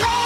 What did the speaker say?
Happy.